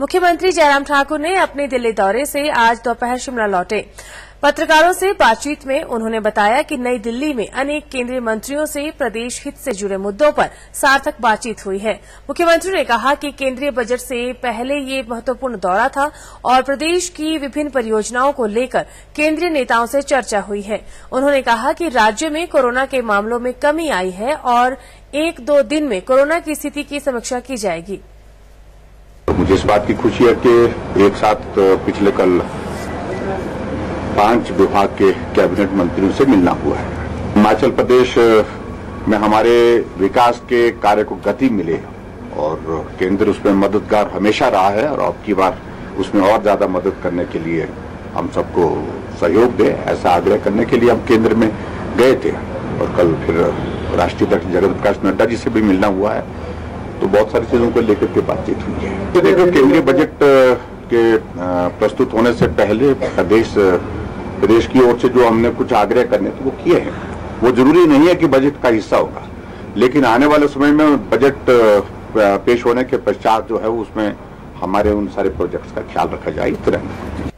मुख्यमंत्री जयराम ठाकुर ने अपने दिल्ली दौरे से आज दोपहर शिमला लौटे। पत्रकारों से बातचीत में उन्होंने बताया कि नई दिल्ली में अनेक केंद्रीय मंत्रियों से प्रदेश हित से जुड़े मुद्दों पर सार्थक बातचीत हुई है। मुख्यमंत्री ने कहा कि केंद्रीय बजट से पहले ये महत्वपूर्ण दौरा था और प्रदेश की विभिन्न परियोजनाओं को लेकर केंद्रीय नेताओं से चर्चा हुई है। उन्होंने कहा कि राज्य में कोरोना के मामलों में कमी आई है और एक दो दिन में कोरोना की स्थिति की समीक्षा की जाएगी। मुझे इस बात की खुशी है कि एक साथ पिछले कल पाँच विभाग के कैबिनेट मंत्रियों से मिलना हुआ है। हिमाचल प्रदेश में हमारे विकास के कार्य को गति मिले और केंद्र उसमें मददगार हमेशा रहा है और अब की बार उसमें और ज़्यादा मदद करने के लिए हम सबको सहयोग दे, ऐसा आग्रह करने के लिए हम केंद्र में गए थे। और कल फिर राष्ट्रीय अध्यक्ष जगत प्रकाश नड्डा जी से भी मिलना हुआ है। तो बहुत सारी चीज़ों को लेकर के बातचीत हुई है। तो देखो, केंद्रीय बजट के प्रस्तुत होने से पहले प्रदेश प्रदेश की ओर से जो हमने कुछ आग्रह करने थे, वो किए हैं। वो ज़रूरी नहीं है कि बजट का हिस्सा होगा, लेकिन आने वाले समय में बजट पेश होने के पश्चात जो है, उसमें हमारे उन सारे प्रोजेक्ट्स का ख्याल रखा जाए। तुरंत